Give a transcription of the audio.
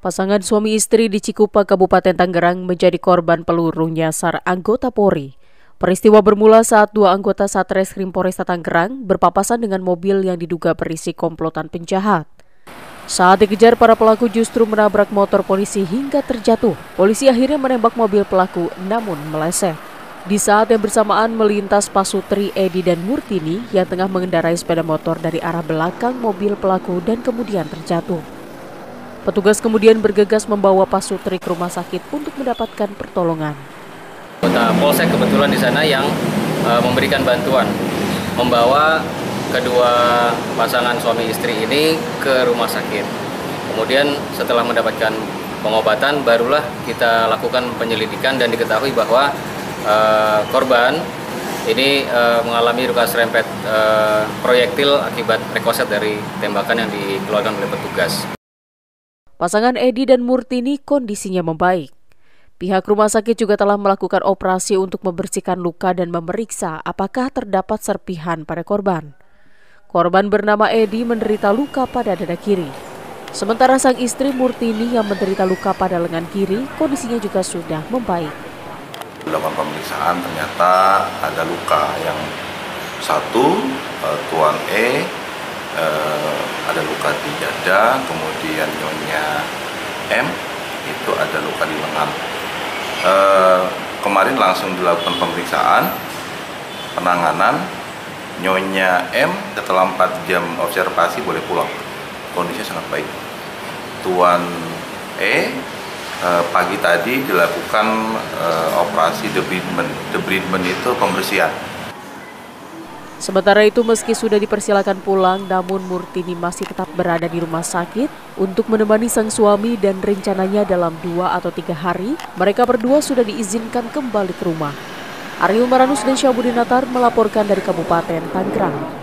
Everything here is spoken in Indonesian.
Pasangan suami istri di Cikupa, Kabupaten Tangerang menjadi korban peluru nyasar anggota Polri. Peristiwa bermula saat dua anggota Satreskrim Polresta Tangerang berpapasan dengan mobil yang diduga berisi komplotan penjahat. Saat dikejar, para pelaku justru menabrak motor polisi hingga terjatuh. Polisi akhirnya menembak mobil pelaku namun meleset. Di saat yang bersamaan melintas Pasutri, Edi, dan Murtini yang tengah mengendarai sepeda motor dari arah belakang mobil pelaku dan kemudian terjatuh. Petugas kemudian bergegas membawa Pak Sutri ke rumah sakit untuk mendapatkan pertolongan. Kota Polsek kebetulan di sana yang uh, memberikan bantuan, membawa kedua pasangan suami istri ini ke rumah sakit. Kemudian setelah mendapatkan pengobatan, barulah kita lakukan penyelidikan dan diketahui bahwa uh, korban ini uh, mengalami luka serempet uh, proyektil akibat rekoset dari tembakan yang dikeluarkan oleh petugas. Pasangan Edi dan Murtini kondisinya membaik. Pihak rumah sakit juga telah melakukan operasi untuk membersihkan luka dan memeriksa apakah terdapat serpihan pada korban. Korban bernama Edi menderita luka pada dada kiri. Sementara sang istri Murtini yang menderita luka pada lengan kiri, kondisinya juga sudah membaik. Dalam pemeriksaan ternyata ada luka yang satu, eh, Tuan E, luka di dada, kemudian nyonya M itu ada luka di lengan. Eh, kemarin langsung dilakukan pemeriksaan, penanganan, nyonya M setelah 4 jam observasi boleh pulang. Kondisinya sangat baik. Tuan E eh, pagi tadi dilakukan eh, operasi debridement. Debridement itu pembersihan Sementara itu meski sudah dipersilakan pulang, namun Murtini masih tetap berada di rumah sakit untuk menemani sang suami dan rencananya dalam dua atau tiga hari, mereka berdua sudah diizinkan kembali ke rumah. Ariel Maranus dan Syabudin Natar melaporkan dari Kabupaten Tangerang.